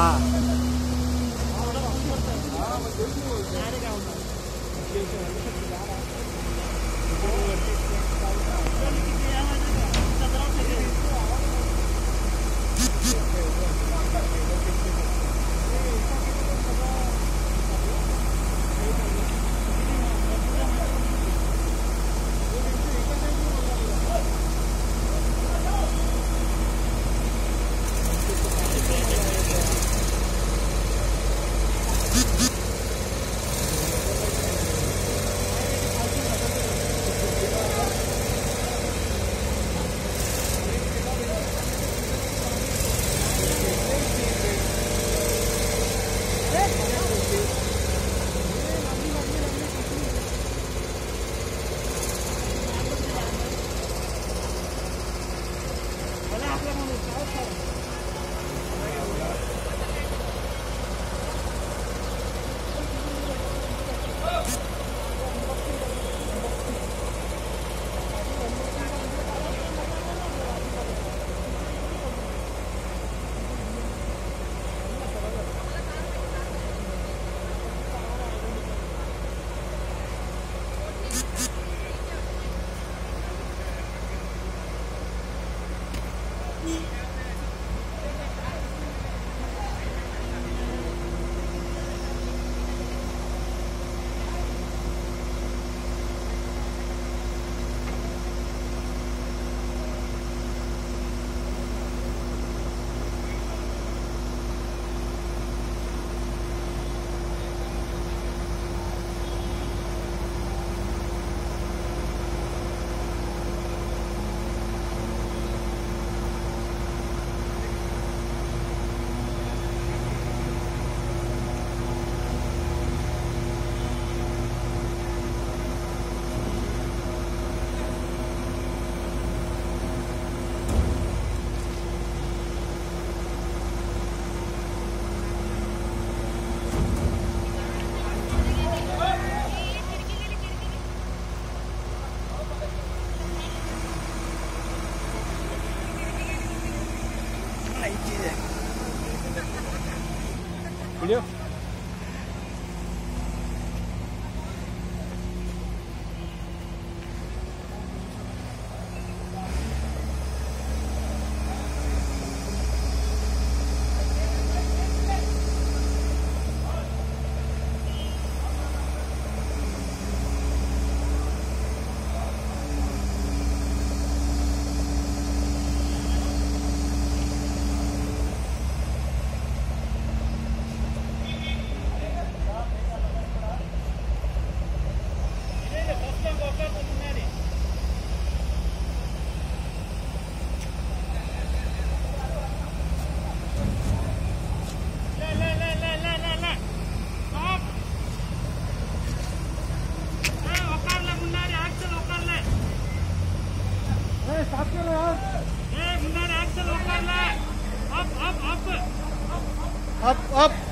ആ. do? अब अब अप